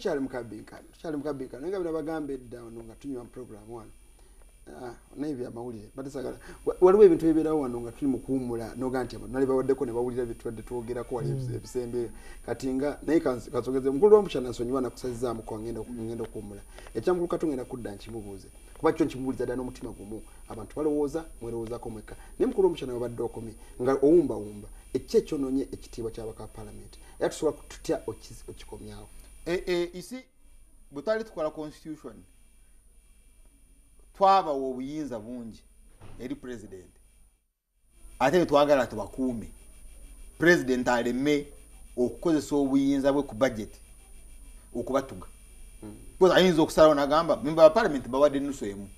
tukyali mukabinkano tukyali mukabinkano naye nga bino bagamba edda wano nga tunywa program wano. Ah, naye byamawulire batasagala Wa- waliwo ebintu ebibeerawo wano nga tuli mukuwumula noga nti abantu nali bawaddeko ne bawulira byetubadde twogerako wali ebisembe. Kati nga naye kansogeze mukulu w'omukyala nsonyiwa nakusazizaamuko ngenda okuwumula ekyamukulu kato ngenda kudda nkimubuuze. Kuba kyo nkimubuuliza ddala n'omutima gumu. Abantu balowooza mwerowoozaako mwekka. Naye mukulu w'omukyala wabadde okomye nga owumbawumba. Eki ekyononye ekitiibwa kyabaka palamenti era tusobola tutya okikomyawo isi bwe twali tukola constitution twabawa obuyinza bungi eri president. Ate netwagala tubakuume. President aleme okukozesa obuyinza bwe ku budget okubatuga. Because ayinza okusalawo nagamba memba ba parliament bawadde enusu emu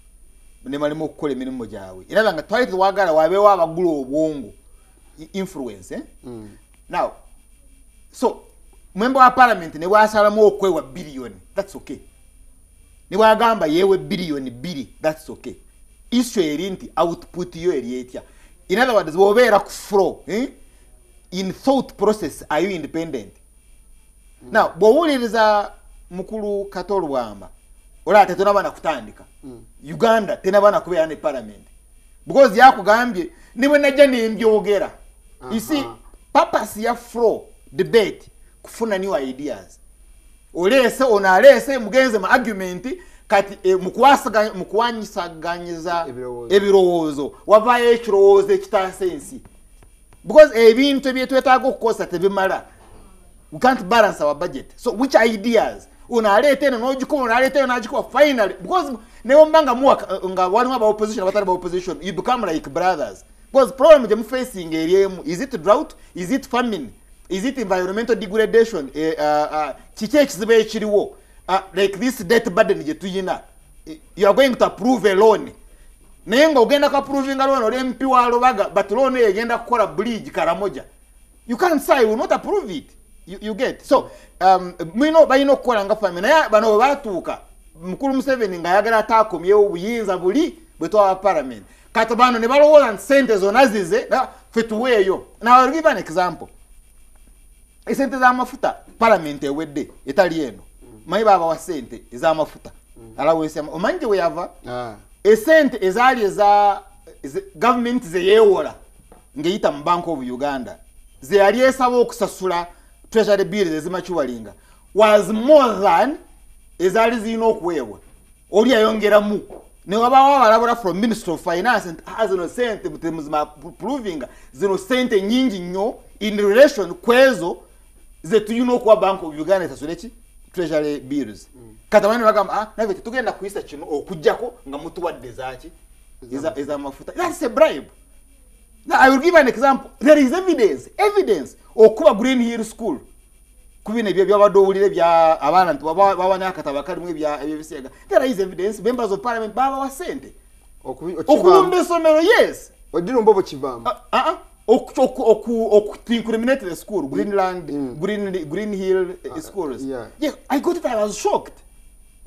nemalemu okukola emirimu gyabwe. Era nga twali tewagala wabeewo abagula obwongo influence eh? now so memba wa parliament ne bwasalamu okwewa biliyoni thats okay. Ne bwagamba yewe biliyoni bbiri thats okay. Issue eri nti output yo eri etya? In other words bwobeera ku flow eh? in thought process are you independent? Now bwowuliriza mukulu katol bwamba olaba tetonaba nakutandika uganda tenaba nakubeera ne parliament. Because yakugambye nibwe najja nembyogera isi papasi ya flow debate kufuna new ideas. Olese ono aleese mugenze mu argument kati e, mukwasaganya- mukuwanyisaganyiza Ebirowoozo. wavaayo ekirowoozo ekitaasa ensi because ebintu ebyetwetaaga okukozesa tebimala. We can't balance our budget. So which ideas? Ono aleeta eno n'ogikuba ono aleeta eno n'agikuba finally. Because newe mba nga muwa nga walimu aba opposition abatali ba opposition you become like brothers. Because problem gye mufacing eri emu is it drought? Is it famine is it environmental degradation? Eh, uh, uh, kiki ekizibu ekiriwo. Uh, like this debt burden gye tuyina. Eh, you are going to approve a loan. Naye nga ogenda approvinga loan oli mp wa lubaga but loan eyo egenda kukola bridge karamoja. You can't say will not approve it. You, you get. So um, mwino balina okukola nga fami. Naye bano bwe batuuka mukulu museveni ng'ayagala ataakomyewo obuyinza buli bwe twaba parliament. Kati bano ne balowooza nti sente zonna zize ffe tuweeyo. Now I'll give an example esente z'amafuta parliament ewedde etali eno. Manyi baabawa sente ez'amafuta. Alawensi omanyi gye weyava Ah, esente ezaali eza gavumenti zeyeewola ng'eyita mu bank of uganda ze yali esaba okusasula treasury bills ezimakiwalinga was more than ezaali zirina okuweebwa. Oli yayongeramu newabawo abalabula from ministry of finance nti "Ah, zino sente temuzima provinga zino sente nyingi nnyo in relation kwezo ze tulina okuwa bank of uganda esasule ki treasury bills kati abandi bagamba "Ah, naffe tetugenda kuyisa kino okugjako nga mutuwadde zaki eza- ez'amafuta thats a bribe Now, I will give an example. There is evidence, evidence okuba Green Hill School. Kubino ebyo byabadde owulire bya abaana nti baba- babanya akatabo kalimu ebya ebyebisega. There is evidence members of parliament babawa sente. okubi- Okulumba okivaamu essomero yes. ogirumba oba oku- okutincriminate the school. Greenland Mm. green, green hill uh, schools. yeah. yeah, i got it i was shocked.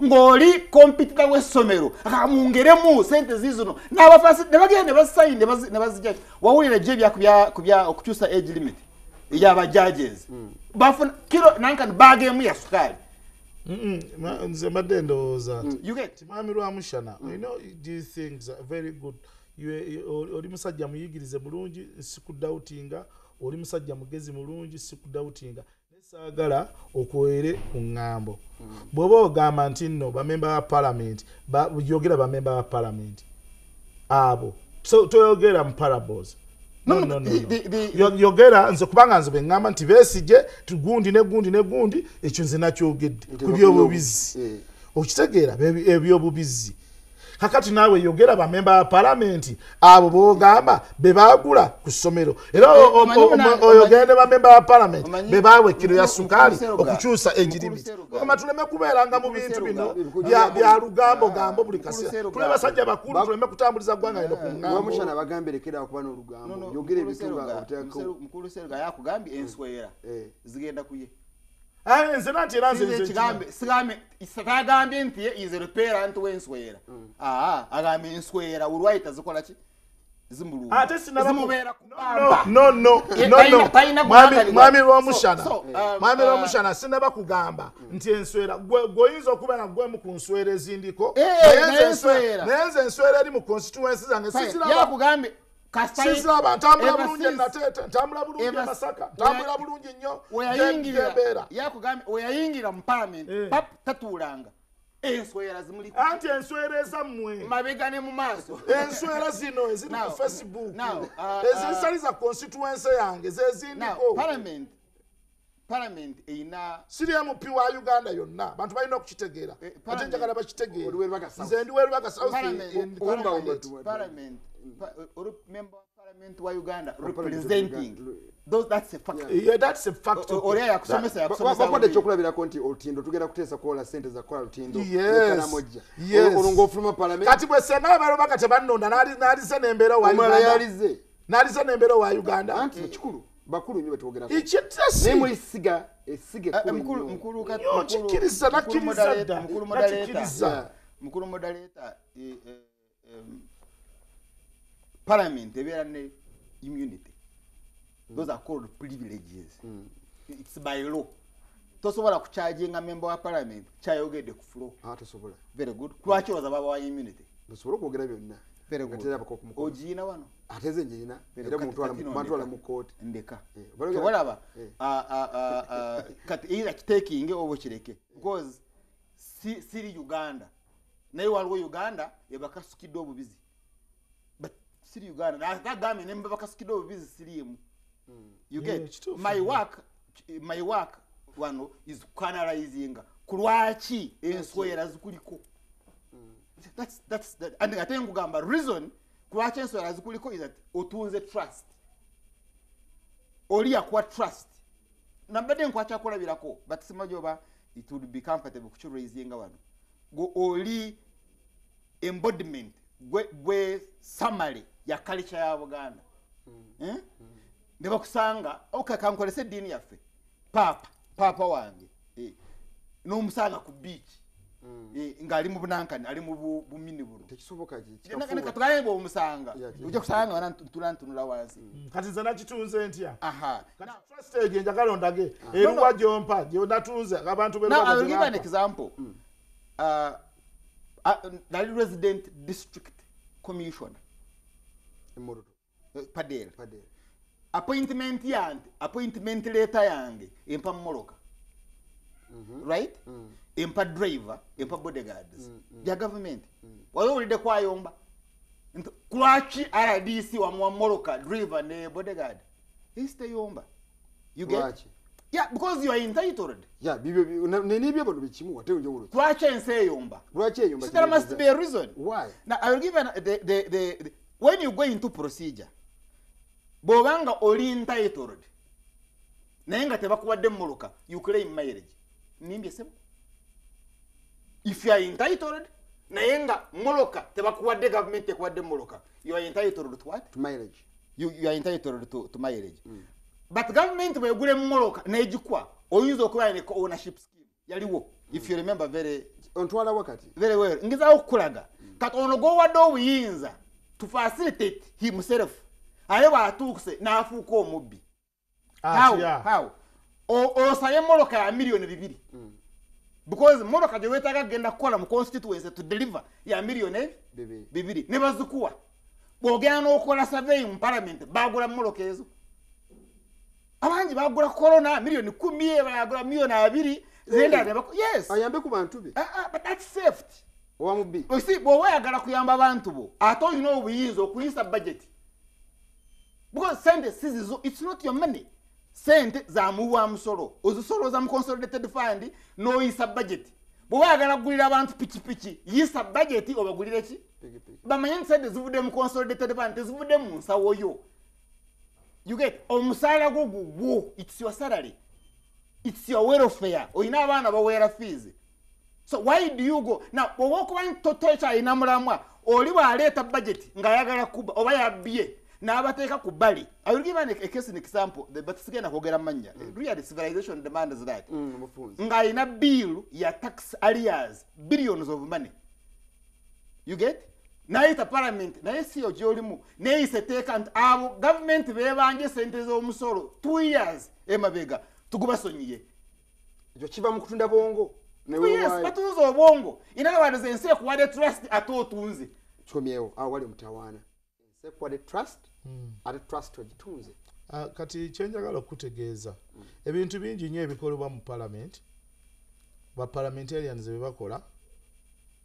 Ng'oli kompitita w'essomero akamwongeremu sente zizino. N'abafasi ne basayini ne bazi- ne bazijja wawulira gye kubya okukyusa age limit. Ey'aba judges. Bafuna kiro nankani baaga emu ya sukaali nze mbadde ndowooza get? Mwami lwamushana you know these things are very good oli- musajja muyigirize mulungi sikudawutinga oli musajja mugezi mulungi sikudawutinga nesaagala okwere ku ŋŋambo. Bw'oba ogamba nti nno bamemba ba palamenti yogera bamemba ba palamenti abo so toyogera mu parables. Yogera nze kubanga nze bweŋŋamba nti beesige gundi ne gundi ekyo nze nakyogedde ku byobubizi. eh. okitegeera ebyobubizi kakati naawe yogera bamemba ba palamenti abo bogamba be bagula ku ssomero. Era o- o- omanyi o- muna- o- oyogere ne bamemba ba palamenti be bawa ekiro ya sukaali okukyusa egirimiti kama tuleme kubeeranga mu bintu bino. Bya- lugambo gambo buli kaseera tule basajja bakulu Ba- tuleme kutambuliza ggwanga lino ku lwamushana ŋŋambo bagambye lekera kuba n'olugambo. No, no, yogera Mukulu ebituga Seruga- obuteekako Museru- mukulu seruga yakugambye enswera Eh. zigenda kuye Ah, nze nanti era nze Sinze nze kigambe sigambe tagambye nti ye is a repairant w'enswera aa agambye enswera olwaita zikola ki? Talina mwami lw'omushana so, um, uh, sinaba kugamba nti enswera gwe gwe oyinza okuba na gwemu ku nswera ezindiko? Eh, Naye nze enswera- eri mu constituency zange siziraba siziraba ntambula ever bulungi enateete ntambula bulungi emasaka we- ntambula bulungi nnyo weyayingira yakugambye weyayingira mu palamenti Eh. pap tatuulanga. Enswera zimuliko. Anti enswera ezammwe mabega ne mu maaso. Enswera zino eziri Now, ku facebook now, uh, ezisali za constituency yange now zezindiko parliament parliament eyina siri mp wa uganda yonna bantu balina okukitegeera Eh, ate njagala bakitegeera nze ndi werubaka south Parliament- Parliament- Parliament- member wa parliament wa uganda Parliament of representing those that's a fact. Yeah. That's a fact. Oli yakusomesa yakusomesa bakwata ekyokulabirako nti olutindo tugenda kuteesa kukola sente za kukola lutindo Yes. olwo ng'ofuluma palamenti kati bwe senga abalobaka tebannonda n'ali- n'alize n'embeera wa uganda. yalize. N'alize n'embeera wa uganda. Anti ekikulu bakulu nnyo betwogerako ekitasi muli siga esiga Ah, ekkulu mukulu mukulu kat- Yo, mukulu- kikkiriza, mukulu nakkiriza dda, mukulu moderator- mukulu eh, eh, em, parliament ebeera ne immunity. Those are called privileges. Its by law. Tosobola kukyajinga member wa parliament kyayogedde ku floor. Ah, very good. Lwaki oza babawa immunity? Tosobola okwogera byonna. Ogiina wano? Ate ze njirina Very era Kati- mu- kooti ndeka. Eh, tobalaba Eh. kati either kitekinge oba kireke because si- siri uganda. Naye waliwo uganda ebakasukidde obubizi siri uganda. Nagambye nemba bakasukidde obubizi siriimu you Yeah, get my work my work wano is kuanalyzinga ku lwaki enswera zikuliko and ate nkugamba reason kulwaki enswera zikuliko is that otunze trust. Oli yakuwa trust. Nabadde nkwakyakulabirako but simanyi oba it would be comfortable kukiraisinga wano. Oli embodiment gwe summary ya culture ya buganda. Eh? ne bakusanga okay, kankolese eddiini yaffe. Paapa paapa wange eh. n'omusanga ku beach. Eh, ng'ali mu bunankani ali mu bu- bumini buno. Yeah, yeah. ojja kusanga nga ntula ntunula wansi. Kati nze nakitunze ntya? Aha. Kati first age njagala ondage. Eruwa gyompa gyonatunze abantu now i will give an example. Uh, uh, nali resident district commission. Emorodo eh, padera padera appointment yange appointment letter yange empa mmoloka mm -hmm. right? Mm. empa driver empa bodyguards. Mm, mm. ya government. Mm. wali owulidde kwayomba kulwaki rdc wamuwa mmoloka driver ne bodyguard. Esiteyomba you get? Lwachi yeah because you are entitled. Yeah bibyo bi- na- ne- n'ebyo bano bikimu ate njawulo ki? lwaki ensi eyomba lwaki eyomba so there must be a reason. Why? now i will give an, the, the, the, the, when you go into procedure bw'obanga oli entitled. Naye nga tebakuwadde mumuluka you claim mileage nimbye sebo if you are entitled naye nga tebakuwadde government ekuwadde muluka. You are entitled to what? To mileage you, you are entitled to, to mileage but government bwegula emumoloka negikwa oyinza okuba ne ownership scheme. Yaliwo if you remember very ontwala wakati. very well. Ngezaawo okukulaga. Kati ono gwowadde obuyinza to facilitate himself. Aye bwatuukuse n'afuuka omubbi. How? atya how? O- osaye moloka ya miliyoni bibiri. Because moloka gye weetaaga kgenda kukola mu constituency to deliver ya miliyoni Bibiri. ne bazikuwa bw'ogenda n'okola survey mu parliament bagula moloka ezo abangi bagula corona miliyoni kumi bayagula miliyoni abiri ayambe ku bantu be? But that's safety. Owa mubbi. Osi bw'oba oyagala kuyamba abantu bo. Ate olina obuyinza okuyisa budget. Because sente sizizo its not your money. Sente zamuwa musolo ozisolooza mu consolidated fund n'oyisa budget. Bw'oba oyagala kugulira abantu pikipiki yisa budget obagulire ki? Bamanye nti sente zivudde mu consolidated fund tezivudde mu nsawo yo you get omusaala gwo gugwo its your salary. Its your welfare. Olina abaana baweera fees. So why do you go? Now bwoba okuba nti tokyalina mulamwa oli bwaleeta budget ng'ayagala kuba oba yabbye n'abateeka ku bbali i will give an, a case an example but sigenda kwogera mannya really civilization demands that. Mm, ng'alina bill ya tax arrears billions of money. You get nayita palamenti naye siyo gyolimu. Neyisa etteeka nti abo gavumenti bebanje sente z'omusolo two years emabega tugubasonyiye. Ekyo kiva mu kutunda bwongo Two years newewaayo batuuza obwongo. Inalawadde ensi ekuwadde trust ate otunze. Kyomyewo awo wali omutawaana ensi ekuwadde trust ate trust ogitunze. Ah, kati kyenjagala okutegeeza ebintu bingi nnyo ebikolebwa mu palamenti baparlamentarians bebakola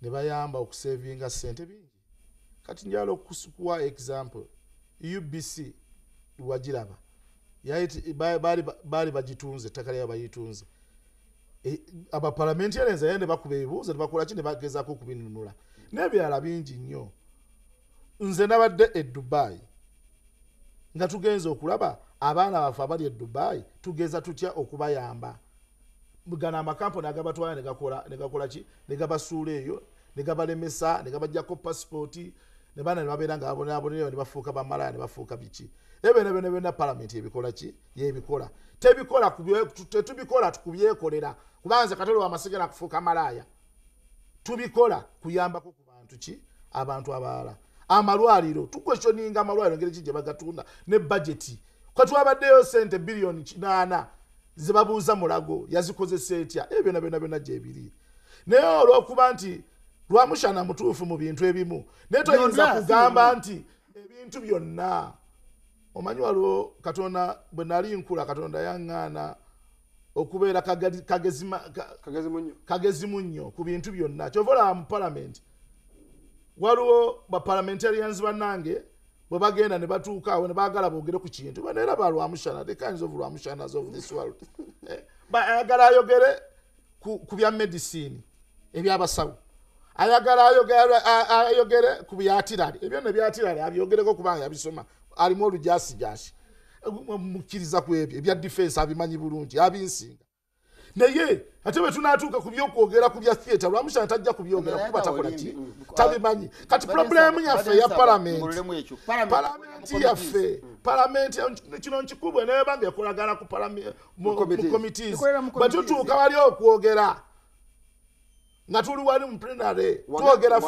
ne bayamba okusevinga sente bingi kati njagala okukuwa example ubc wagiraba baali bagitunze ettaka lyabo bayitunze E, abaparlamentarians aye ne bakuba ebibuuzo nebakola ki ne bagezaako okubinunula n'ebirala bingi nnyo nze nabadde e dubai. Nga tugenza okulaba abaana baffe abali e dubai tugeza tutya okubayamba. Gano amakampuni agabatwala negakola ki? Negabasuula eyo negabalemesa negabajjako pasipooti ne baana nebabeera nga babonaboneyo nebafuuka bamalaya nebafuuka biki. Ebyo byonna byonna palamenti ebikola ki? Yebikola. Tebikola tetubikola kubyekolera kubanga nze katole wamasigera kufuuka malaya tubikola kuyambako ku bantu ki? Abantu abalala amalwaliro tukwesyoninga amalwaliro ngeri ki gye bagatunda? Ne bajeti katwabaddeyo sente biliyoni kinaana zebabuuza mulago yazikozesa etya? Ebyo byonna byonna byonna gyebiri naye olwokuba nti lwamushana mutuufu mu bintu ebimu. Naye toyinza kugamba nti ebintu byonna omanyi waliwo katonda bwe nali nkula katonda yaŋŋaana okubeera kagezi munyo. kagezi munnyo ku bintu byonna. Kyova olaba mu palamenti waliwo baparlamentarians bannange bwe bagenda ne batuuka awo ne baagala boogere ku kintu baneera ba lwamushana the kinds of lwamushanas of this world. Eh, ayagala ayogere ku ku bya medicine ebyabasawo ayagala ayogere ku byatirali ebyo ne byatirali abyogereko kubanga yabisoma alimu olujasijasi mukkiriza ku ebyo ebya defense abimanyi bulungi abinsinga naye ate bwe tunatuuka ku byokwogera ku bya theatre lwamushana tajja kubyogera kuba takola ki mm, tabimanyi kati problemu yaffe badensa palamenti palamenti yaffe palamenti kino nkikubwe nebanga ekolagana ku committees. bwe tutuuka wali okwogera nga tuli wali mu plenary twogera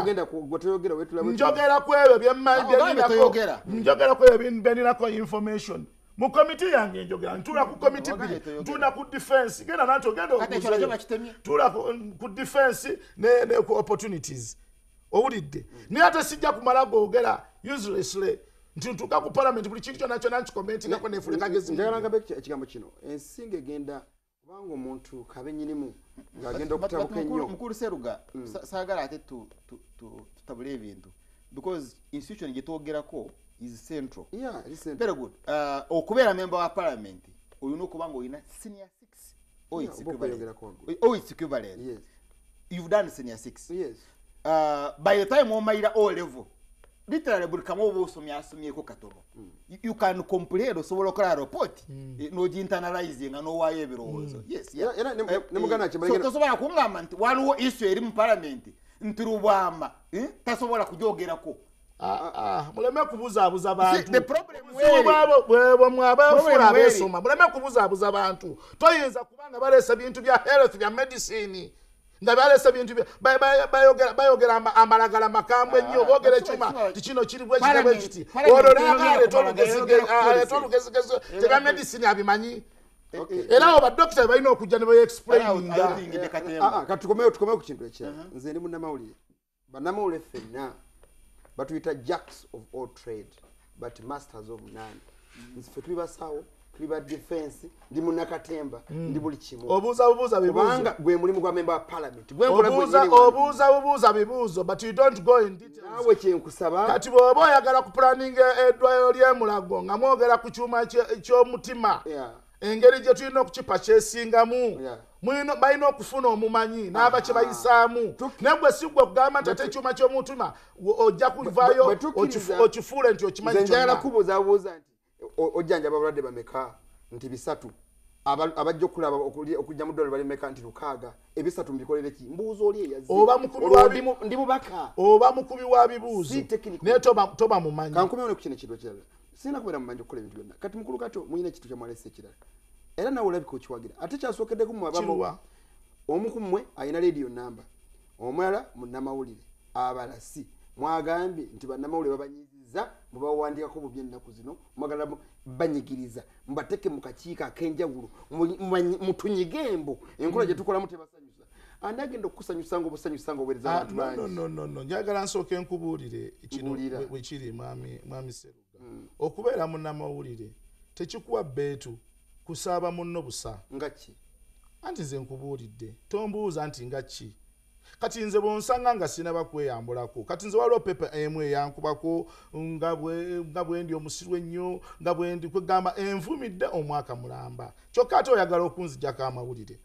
tugenda ku- ebyo byemmanyi Awo Wagambe toyogera. njogera ku ebyo bye- byeninako information. Mu komiti yange njogera ntula ku komiti bbiri toyogera. ntunda ku defense genda nanti ogenda Kati ekyo nakyo bakitemye. tula ku ku defense ne ne ku opportunities. Owulidde? Naye ate sijja kumala gwogera uselessly. Nti ntuuka ku parliament buli kintu kyonna kyonna nkikomentingako nefule kagezi. njagala ngambe eki- ekigambo kino. Ensinga egenda kubanga omuntu kabe nyinimu ng'agenda okutabuka ennyo. mukulu seruga sagara saagala ate tu- tu- tu- tutabule ebintu. Because institution gyetwogerako is central. Very good. Uh, okubeera member wa parliament olina okuba nga olina senior six. Or its equivalent. oh its equivalent. Yes, you've done senior six. Yes. uh, by the time omayira o level literally buli kamu oba osomyasomyeko katono. You- you can comprehend osobola okukola report. Eh, n'ogiinternalize nga n'owaayo ebirowoozo. Yes yeah. Era- era ne- Eh, ne muganda eh, kye so balekera- tosobola kuŋŋamba nti waliwo issue eri mu palamenti nti lubwama eh, tasobola kugyogerako Ah, ah, muleme kubuzaabuza bantu. the problem Obuzibu where- bwabo- bwebwe mwe abeefula Problem where- abeesoma muleme kubuzaabuza bantu. Toyinza kubanga baleesa bintu bya health bya medicine nga baleesa bintu bayogera- bayogera ama- amalagala makambwe ennyo Ah, boogera ekyuma what- ti kino kiri bwe kiri bwe Parliament- kiti. Parliament olwo eyogera naga aleeta ku malagala, eyogera ku policy. olugezigezi Eyogera tebya ku- medicine abimanyi? Okay. era abo badokita balina okujja ne beexplaininga Ayotingidde Ah, ah, ku kintu ekirala nze ndi munnamawulire. Bannamawulire ffenna batuyita jacks of all trade but masters of none. Nze ffe tuli basawo tuli ba defense ndi munnakatemba ndi buli kimu. Obuuza bubuuza bibuuzo. Kubanga gwe mulimu gwa member wa parliament gwe obuuza nyini wano. obuuza bubuuza bibuuzo but you don't go in details. Naawe kyenkusaba kati bw'oba oyagala kupulaninga eddwaliro ly'emulago nga mwogera ku kyuma kye- ky'omutima Yeah. engeri gye tulina okukipa kyesingamu Yeah. mulina- balina okufuna omumanyi n'aba kye bayisaamu. Naye gwe si gwe kugamba nti ate ekyuma ky'omutima ojja kuvaayo okifu- okifuule nti okimanyi njagala kyonna. kubuuzabuuza nti ojjanjaba abalwadde bameka nti bisatu. Aba- abajja okulaba okujja mu ddwaliro balimeka nti lukaaga. Ebisatu mbikolere ki? Mbuuza oli eyazi Oba mukubi Olwo wa ndi mu- ndi mubaka. Oba mukubi wa bibuuzo. Naye toba mumanyi. Kankumewo ne ku kino ekintu ekirala. Sirina kubeera mumanyi okukola ebintu byonna. Kati mukulu kato muyina ekintu kyamwalesa ekirala. Era nawe olabika okiwagira. Ate kyasookeddeku mu abamu kiruwa. omu ku mmwe alina radio namba omulala munnamawulire. Abalasi. Mwagambye nti bannamawulire babanyiziza mubawandiikako bubi ennaku zino mwagala mu- banyigiriza mubateeke mu kakiiko ak'enjawulo mu- mutunyige embo enkola gye tukolamu tebasanyusa. Ani agenda okukusanyusa nga obusanyusa nga obuweereza Ah, abantu no, bangi? no, no, no, no. njagala nsooke nkubuulire kino Mbuulira. bwe- bwe kiri mwami seruga. Okubeera munnamawulire tekikuwa beetu kusaaba munno busa. Nga ki? Anti nze nkubuulidde tombuuza nti nga ki kati nze bwonsanga nga sinaba kweyambulako kati nze waliwo pepa emu eyankubako nga bwe- nga bwe ndi omusiru ennyo nga bwe ndi kwegamba envumidde omwaka mulamba. Kyokka ate oyagala okunzijjako amawulire.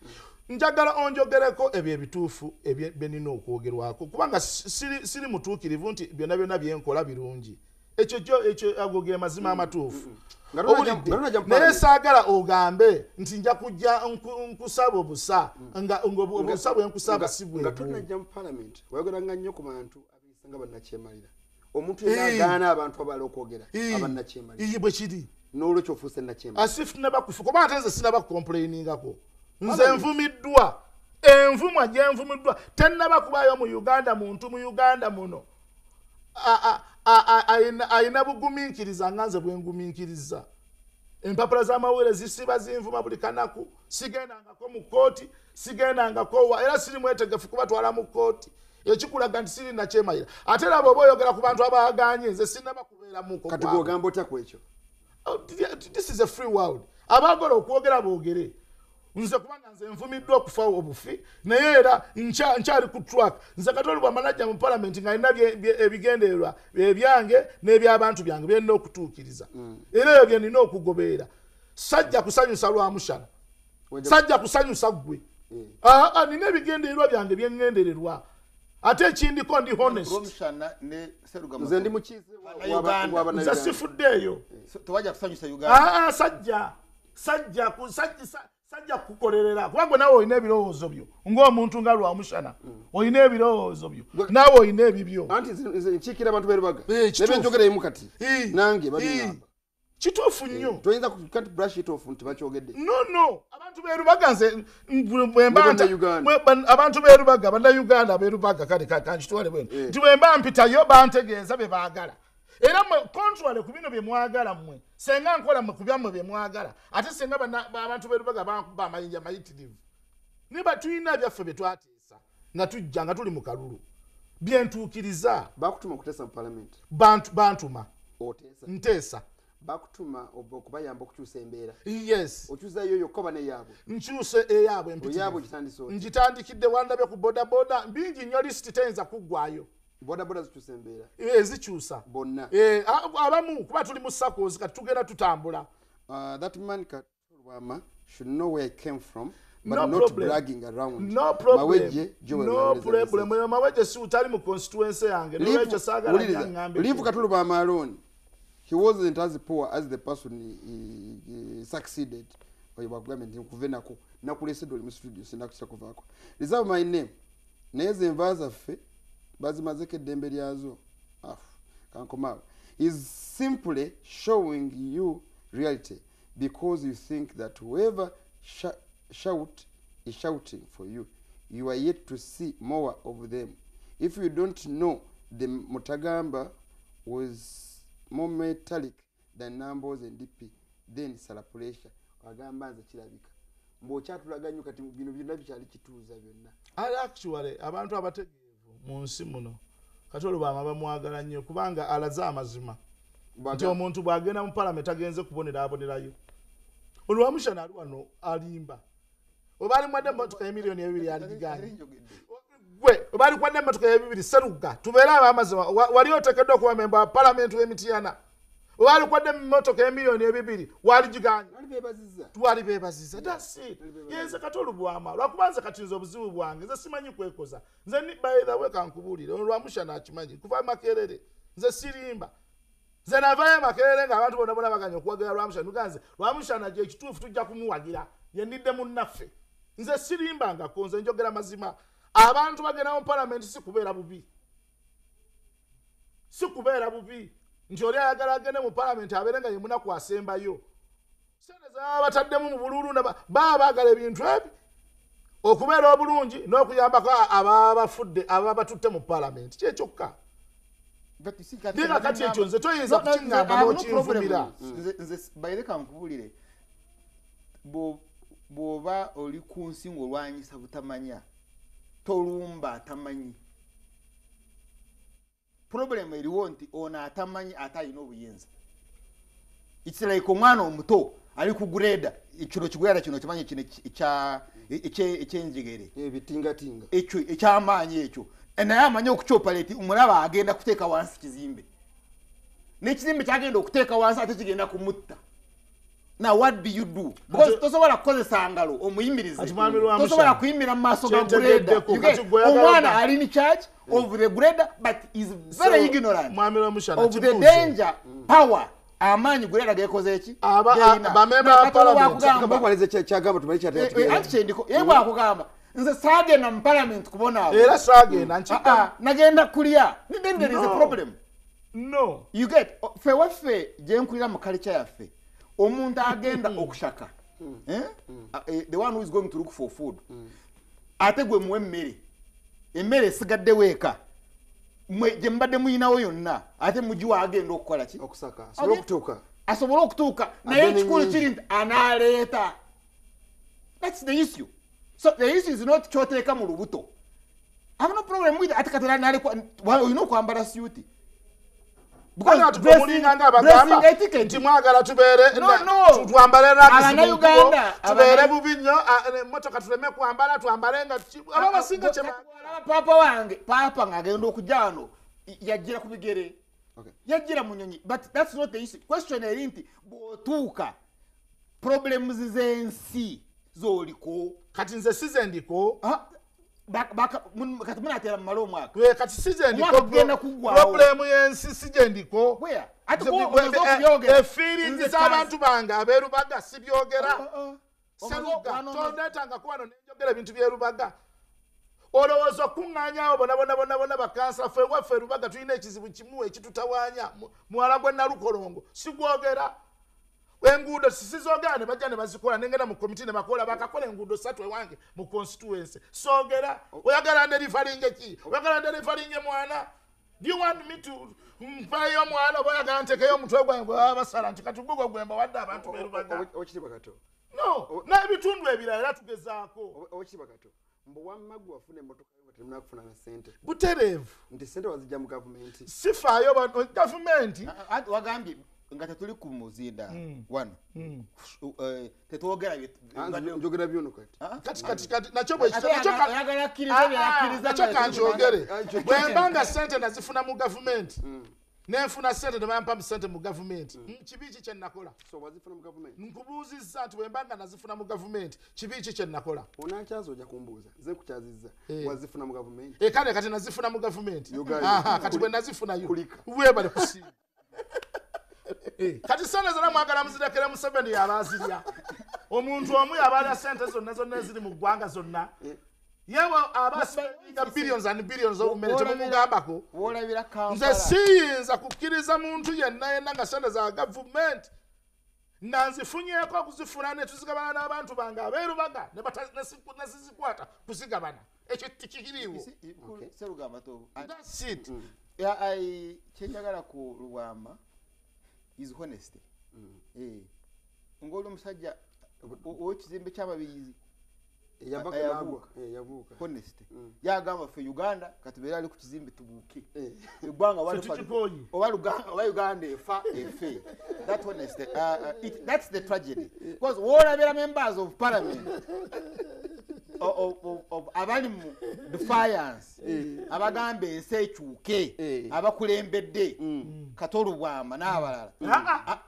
Njagala onjogereko ebyo ebituufu ebye- bye nina okwogerwako kubanga si- siri siri mutuukirivu nti byonna byonna byenkola birungi ekyo kyo ekyo ago ge mazima amatuufu. Nga tonajja mu naye saagala ogambe nti nja kujja nku- nkusaba obusa. Nga nga obu- obusa bwe nkusaba si tonajja mu palamenti wayogeranga nnyo ku bantu abiyisa nga bannakyemalira. Omuntu Eh. yenna agaana abantu abala okwogera abannakyemalira bwe kiri. N'olwekyo ofuuse nnakyemalira. Asifu nabakufu kuba ate nze sinabakomplainingako nze nvumiddwa. Envumwa gyenvumiddwa tennaba kubayo mu uganda muntu mu uganda muno ayina- bugumiikiriza nga nze bwengumiikiriza empapula z'amawulire zisiba zinvuma buli kanaku. Sigendangako mu kooti sigendangako wa era siri mwetegefu kubatwala mu kooti ekikulaga nti siri nakyemayira ate era bweoba oyogera ku bantu abaganye nze sinaba kubeeramuko Oh, th- this is a free world. Abaagala okwogera boogere nze kubanga nze nvumiddwa okufa obufi naye era nkya- nkyali ku track nze katoli bwamanajja mu palamenti nga nina ebigendererwa ebyange n'ebyabantu byange byenina okutuukiriza. Era ebyo bye nina okugoberera. Sajja kusanyusa lwamushana sajja kusanyusa ggwe. Ah, ah, nina ebigendererwa byange byengendererwa ate ekindiko ndi honest. Promotion ne seruga nze ndi mukiise Bannayuganda. nze sifuddeeyo. Tewajja kusanyusa uganda. Aa Ah, sajja. Sajja sajja- sa- sajja kukukolerera kuba gwe naawe olina ebirowoozo byo. Ng'omuntu nga lwamushana olina ebirowoozo byo. Naawe olina ebibyo. Anti nze- nkiikira abantu berubaga Eh, kituufu. nebyenjogeremu kati. Nange ii. babiŋamba kituufu nnyo. Toyinza kati brush it off nti bakyogedde. No no. Abantu berubaga nze abantu berubaga bannayuganda berubaga kale ka- kankitwale bweno Eh. nti bwemba mpitayo bantegeeza bye baagala era mwe contrale ku bino bye mwagala mmwe. Senga nkola mwe ku byammwe bye mwagala. Ate senga abantu berubaga bankuba amayinja mayitirivu. Niba tulina byaffe bye twateesa nga tujja nga tuli mu kalulu byentuukiriza bakutuma okuteesa mu palamenti bantu- bantuma. Nteesa. Bakutuma oba okubayamba okukyusa embeera. Yes. Okyusayo yokka oba neyaabwe nkyuse eyaabwe oti ngitandikidde wandabye ku bodaboda. Bingi nnyo lisiti teyinza kuggwayo bodaboda zikyusa embeera. Ezikyusa bonna. Eh, abamu kuba tuli mu sakozi kati tugenda tutambula. Uh, that man katolwama should know where I came from but No not problem. bragging around. No problem. Mawejje, Joel no problem. Eyo mawejje si utali mu constituency yange Leave- nyangambe leave katolwama alone. He wasn't as poor as the person he, he, he succeeded. Oyo bakugambye nti nkuve nako. Nakulesedde oli mu studio sinakisa kuvaako. Reserve my name. Naye ze enva zaffe bazimazeko eddembe lyazo. Kankomaawo is simply showing you reality because you think that whoever sh- shout is shouting for you. You are yet to see more of them. If you don't know the mutagamba was more metallic than numbers and dp then salapulesha agamba nze kirabika. Mbw'okyatulaga nnyo kati bino byonna bikyali kituuza byonna. Actually abantu abategeevu mu nsi muno. Kati olubama bamwagala nnyo kubanga alaze amazima nti omuntu bw'agenda mu palamenti agenze kubonera abonerayo. Olwamushana ali wano alimba. Oba alimwadde emotoka emiliyoni ebibiri aligiganye gwe oba alikwadde emotoka ebibiri seruga tubeere abamazima Wa- wali oteekeddwa okuba memba wa palamenti w'emityana oba alikwadde emotoka emiliyoni ebibiri bebaziza twali bebaziza dasi yenze kati olubwama lwakuba nze kati nze obuzibu bwange nze simanyi kwekoza. Nze ni baithawe kankubuulire ono lwamusha nakimanyi. Kuva makerere nze sirimba. Nze navayo makerere ngaabantu bonna bona baganya okuwagira lwamusha. Nuga nze lwamushana gye ekituufu tujja kumuwagira yendidde munnaffe nze sirimbangako nze njogera mazima. Abantu bagenda mu palamenti si kubeera bubi. Si kubeera bubi nti oli ayagala agende mu palamenti abeere nga ye munaku asembayo. Sente zaba bataddemu mu bululu baba baagala ebintu ebi okubeera obulungi n'okuyambako ababa bafudde ababa batutte mu palamenti kyekyokka see, kati- ekyo nze toyinza no n'okinvumira. Nze- nze bayire kankubulire Bwo- bw'oba oli ku nsi ng'olwanyisa butamanya tolumba atamanyi problem eriwo nti ono atamanyi ate alina obuyinza. Its like omwana omuto ali ku greda kino kigwera kino kimanyi kino ekyenjegere ebitingatinga. Ekyo ekyamaanyi ekyo. Naye amanyi okukyopaleti omulaba agenda kuteeka wansi kizimbe. N'ekizimbe kyagenda okuteeka wansi ate kigenda kumutta na what do you do? Because tosobola kukozesa ngalo omuyimirize. Tosobola kuyimira mu maaso ga greda omwana okugamba- ali in charge of the grader but is very ignorant mwami lwamushana of the danger power. Amaanyi greda gekoze eki? Aba- Geyina. bamemba Na ba kati olwo parliament, bwakugamba- bakwalize kyagamba tumanye Eh, eh, kyatayategeera anti kyendiko ye bwakugamba nze saagenda mu parliament kubonaabo era saagenda Ah, nkiddamu ah, nagenda kulya. Then there is a problem. No. You get o- ffe waffe gye nkulira mu culture yaffe omuntu agenda okushaka eh? Ah, eh, the one who is going to look for food. Ate gwe muwa emmere. Emmere esigaddewo eka Mwe- gye mubadde muyinawo yonna ate mugiwa agenda okukola ki? Asobole okutuuka? naye ekikulu kiri nti anaaleeta. Thats the issue. So the issue is not kyoteeka mu lubuto. Have no problem with it. ate katera olina okwambala suuti Kale ati gwe mulinga ng'abagamba nti mwagala tubeere bubi nnyo eh, emmotoka tuleme kwambala twambale nga ki- aba basinga kye ba- paapa wange paapa ng'agenda okujja wano yajjira ku bigere. Yajjira mu nyonyi but thats not the issue. Question eri nti bw'otuuka problems z'ensi z'oliko. Kati nze size ndiko Ah, bak- baka- mun- kati munateera mu mala omwaka Eh, kati size Omwaka ndiko gugenda pro- kuggwawo. problemu y'ensi sije ndiko. Where? Ate Nze- ko- bwe- omaze eh, efiiringi Nze z'abantu bange ab'erubaga sibyogera Ah, ah. seruga Wano- tondeetangako wano nenjogera ebintu by'erubaga olowooza okuŋŋaanyawo bona bona bona bona bakansa ffe waffe erubaga tulina ekizibu kimu ekitutawaanya Mu- muwala gwe nalukolongo sigwogera enguudo sisizogera ne bajja ne bazikola nengenda mu komiti ne bakola bakakola enguudo satu ewange mu constituency. Soogera oyagala nderifalinge ki? Oyagala nderifalinge mwana? Do you want me to mpayo omwana oba oyagala ntekeyo omutwe gwange? Gwe baba basala nti kati gugwo gwe mbawadde abantu berubaga okitiibwa kato. No n'ebitundu ebirala era tugezaako. okitiibwa kato mbu wafuna emmotoka yo nga temunakufuna na sente butereevu. Nti sente wazijja mu gavumenti. Sifaayo ba- gavumenti. Ah, wagambye nga tetuli ku muzinda. Wano. Eh, tetwogera njogera byono kati Ah, kati kati kati nakyo bwe Ate nakyo ka- oyagala- oyagala akkiriza Ah, bye ah, yakkiriza nakyo nga sente nazifuna mu gavumenti nenfuna sente ne bampa mu sente mu gavumenti kibi ki kye nakola? So wazifuna mu gavumenti nkubuuzizza nti bwe mba nga nazifuna mu gavumenti kibi ki kye nakola? Onakyaza ojja kumbuuza nze nkukyazizza Eh. wazifuna mu gavumenti ekale kati nazifuna mu gavumenti kati bwe nazifunayo. webale kusiima. Eh, kati sente zonna mwagala muzirekere museveni yabazirya. Omuntu omu yabalya sente zonna zonna eziri mu ggwanga zonna. Yewe abasiga billions and billions obumere temumugambako nze siyinza kukkiriza muntu yenna yenna nga sente za gavumenti. Nanzifunyeko okuzifuna netuzigabana n'abantu bange abeerubaga ne bata- ne si- ne sizikwata kuzigabana. Ekyo ai, kyenjagala ku lubwama is honesty Eh. ng'oli omusajja ow'ekizimbe ky'ababirizi Ayavuuka. n'abuuka Eh, yavuuka. Honesty yagamba ffe uganda katubeere ali ku kizimbe tubuuke. Eh. eggwanga oba uganda efa efe. That honesty uh, uh, it, that's the tragedy. Because woolabira members of parliament abali mu defiance abagamba ensi ekyuke Eh. abakulembedde katolubwama n'abalala. Ah,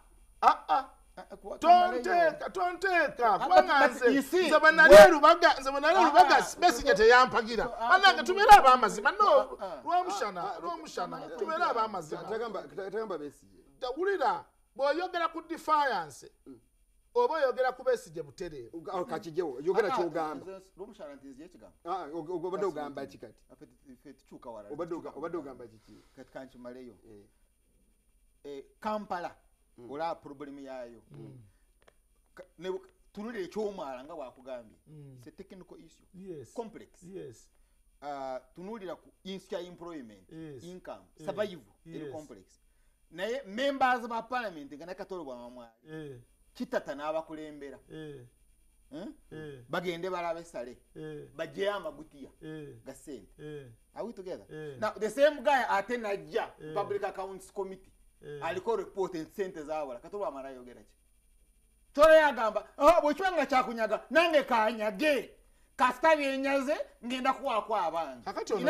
ah, ah. Ah, tonteeka tonteeka. Kubanga nze you see, nze bwe nali we- erubaga nze bwe nali Ah, ah. besige teyampagira Ah, bannange tubeere ab'amazima no ah. lwomushana lwomushana tubeere ab'amazima. Tagamba- besigye wulira bw'oyogera ku defiance oba oyogera ku besige butereevu. Uga- awo kakijjewo yogera nze- lwomushana nti nzije ekigambo Ah, og- og- obadde ogamba ki kati? Ffe tu- ffe tukyuka wala obadde oga- obadde ogamba kiki kati kankimaleyo Eh. Eh, kampala olaba problemu yaayo. Ka- ne- tunulira ekyomwala nga bwakugambye. It's a technical issue. Yes. complex. Yes. uh, tunuulira ku insecure employment Yes. income Eh, survive eri yes. complex. Naye members ba parliament nga nakatole bwamamwali. Eh, kitata n'abakulembera. Eh, eh? bagende balabe esale eh, bajjeyo amagutiya ga sente are we together? Now the same guy ate najja public accounts committee. Aliko report enti sente zabula katolo amala ayogera ki? Tola yagamba "Ah, bwekibanga kyakunyaga nange kanyage kasita byenyaze ngenda kuwaako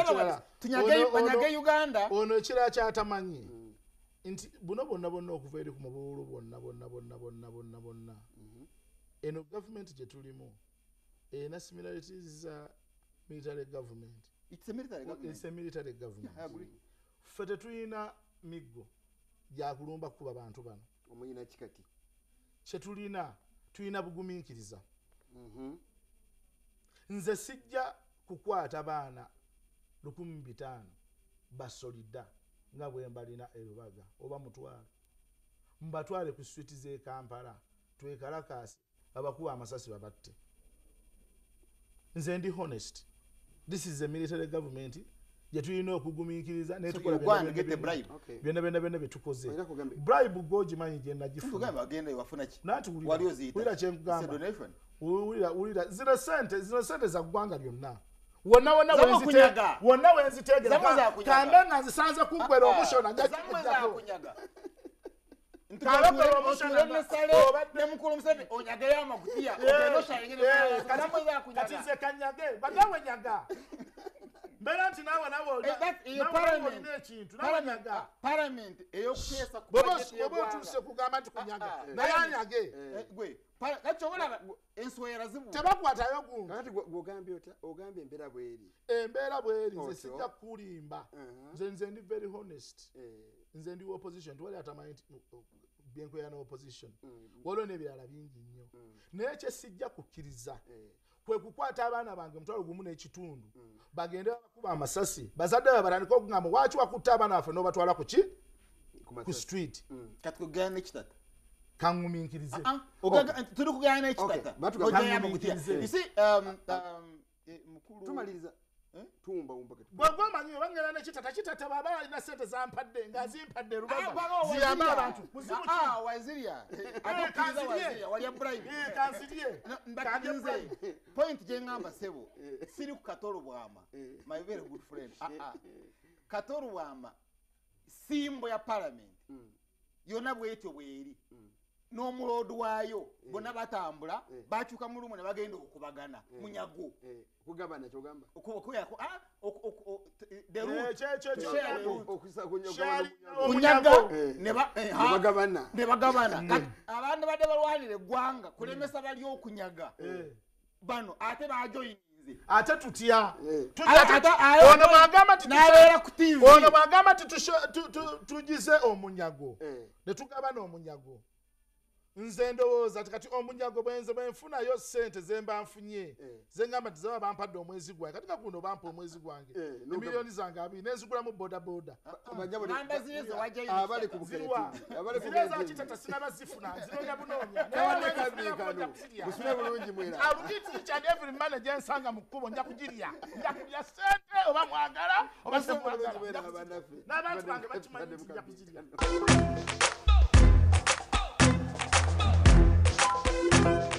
kirala. tunyage uganda. ono ekirala kyatamanyi nti buno bonna bonna okuva eri ku mubululu bonna bonna bonna bonna bonna bonna. Eno gavumenti gye tulimu erina similarities za military government. It's a military government. Agree. ffe tetulina miggo gyakulumba kukuba bantu bano. Omuyina kikati. Kyetulina tulina bugumiikiriza. Mhm. nze sijja kukwata baana lukumi bitaano basolida nga bwe mbalina erubaga oba mutwale. Mbatwale ku switi z'e kampala twekalakasi babakuba amasasi babatte. Nze ndi honest. This is a military government gyetulina okugumiikiriza byonna byonna byonna- byetukoze bribe gogimanyi gye nagifuna tugambe bagende wafuna ki? Nanti wulira- wali oziyita wulira It's kyenkugamba. wulira zino sente zino sente za ggwanga lyonna wonna wonna Zamu wenzite- kunyaga. wonna wenzitegera Zamu za Ka- kunyaga. kambe nga nzisanze kuggwera omushona mukulu museveni onyageyo amagutiya kati nze kanyage bagawe nyaga mbeera nti naawe nawe Eh, that- iyo olina parliament. ekintu Parliament- nyaga parliament eyokuteesa ku bwoba budget bwoba y'eggwanga. otuuse kugamba nti kunyaga Ah, ah. naye anyage. Eh, gwe kati olaba enswera zibu tebakwatayo gundi kakati gwe- gwogambye ota ogambye embeera bweri. Embeera bweri nze sijja kukulimba. Mhm. nze nze ndi very honest. Eh, nze ndi opposition. Tiwali atamanyi nti uh, uh, byenkwera ne opposition. Mm. waliwo n'ebirala bingi nnyo. Naye kyesijja kukkiriza eh, kwe kukwata abaana bange mutwalo gumu n'ekitundu. Mm. Bagende bakuba amasasi. Bazadde be batandika okugamba waki wakutta abaana baffe n'obatwala ku ki? Ku street. Kati kugenda nekitata kaŋŋumiikirize Ah, ogaga- tuli see, um, um, eh, mukulu tumaliriza Eh? tuwumba wumba kati bwegwe omanyi obangera nekitata kitata bwaba alina sente zampadde ng'azimpadde Ah, rubaga baga ziyambe Waziria. abantu muzimu Ah, ki ah, ate okkiriza kanzirye. waziria walya bribe Eh, Kanje mbakirize bribe. point gyeŋŋamba sebo siri ku katolo bwama Eh. my very good friend Ah, ah. katolo bwama simbo ya parliament Mm. yonna bwetyo bweri n'omuloodi waayo bonna batambula Eh. bakyuka mu lumu ne bagenda okubagana munyago. Eh, kugamba nakyogamba Oku- okuyako- ah, oku- oku- o- t- the Eh, root. kye- kye- kye- Share kye- the root. okusa kunya- Shari- kunya- kunyaga Eh. ne eh, bagabana. ne bagabana. Kati abantu badde balwanira eggwanga kulemesa bali okunyaga. Eh. bano ate bajoyininze ate tutya? Eh. Ono bwagamba nti tugize omunyago. Eh. ne tugaba n'omunyago nze ndowooza ti kati omunyago bwenze bwenfunayo sente zemba nfunye Eh. zengamba nti zeba bampadde omwezi gwange. Kati kaguno bampa omwezi gwange? Eh, emiliyoni zange abiri nenzigulamu bodaboda. Abanyabo ne- Namba ziri ze wajjayo abali ku zirwa bukeretu abali ku ziri eza bukeretu kitata sinaba zifuna. Nzinonya bunoonya. Tawanekabiikano busune bulungi mwera. Alukitiikyani every mane gyensanga mu kkubo nja kugirya. Nja kulya sente oba mwagala oba Busune bulungi semwagala mwera Nja kuzirya. abanafe n'abantu bange bakimanyi nti nja kuzirya Bye.